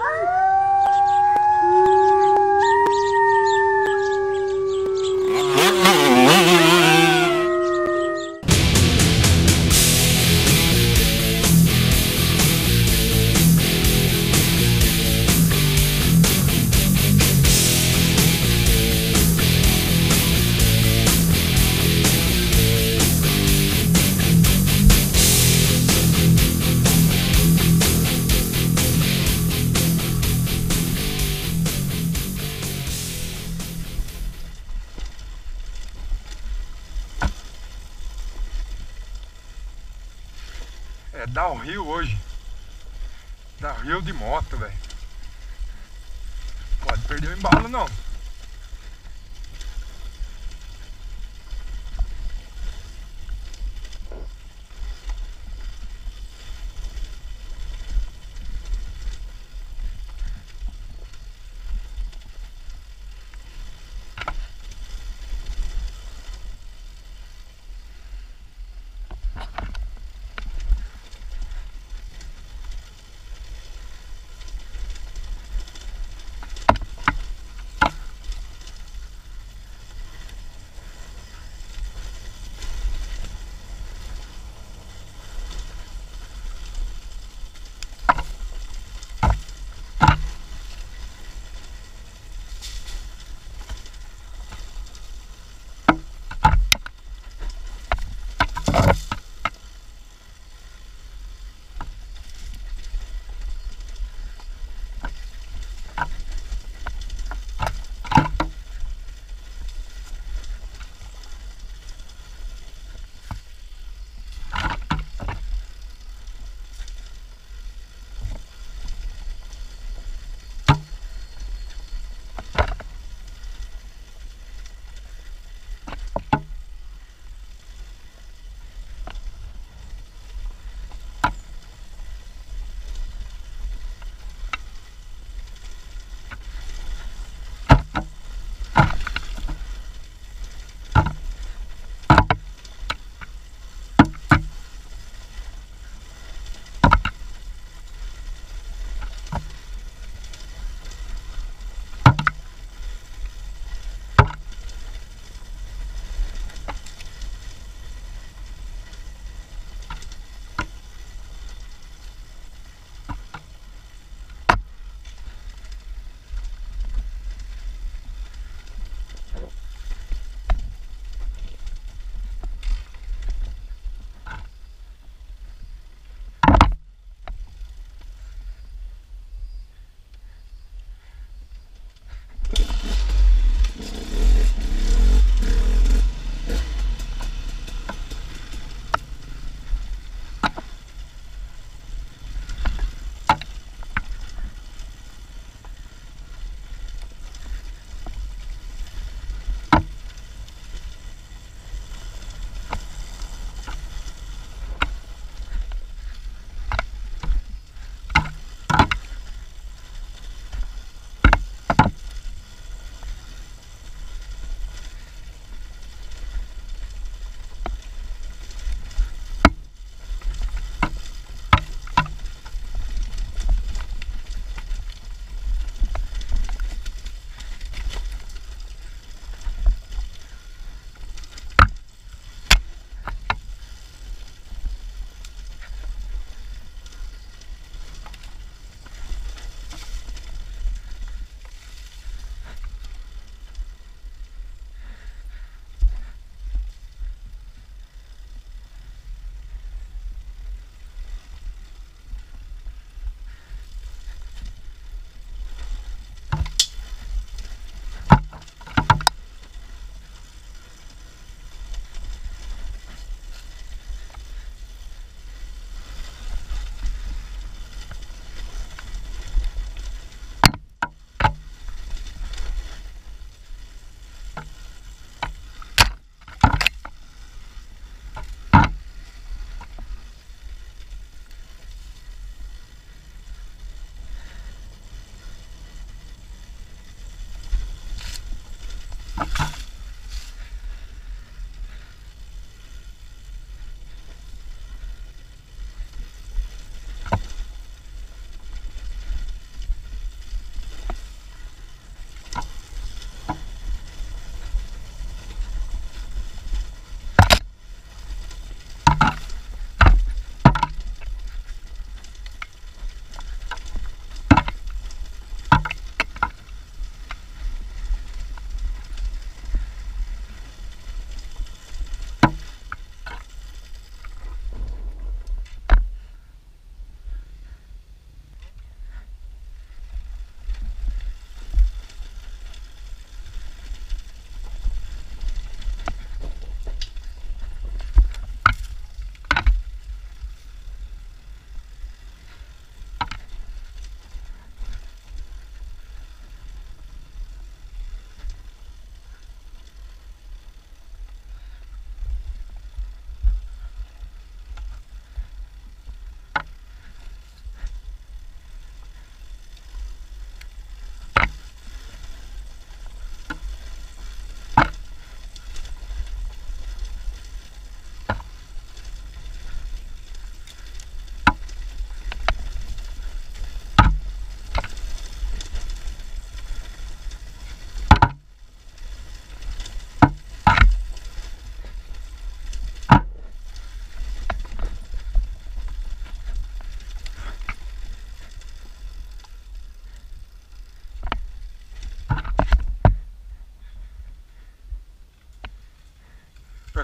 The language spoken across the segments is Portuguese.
Oh! É downhill hoje. Downhill de moto, velho. Pode perder o embalo não.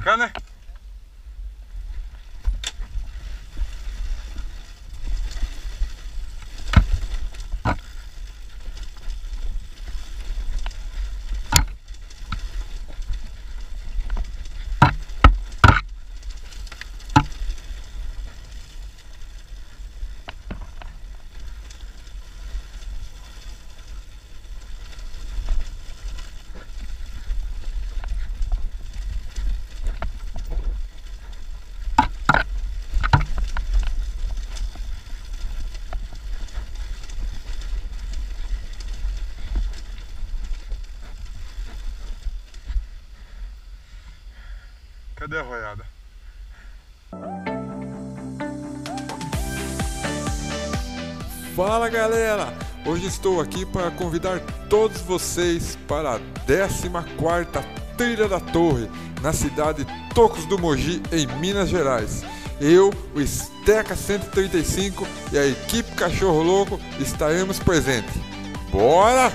стаканы. Cadê a roiada? Fala galera! Hoje estou aqui para convidar todos vocês para a 14ª Trilha da Torre, na cidade Tocos do Mogi, em Minas Gerais. Eu, o Esteca 135 e a equipe Cachorro Louco estaremos presentes. Bora!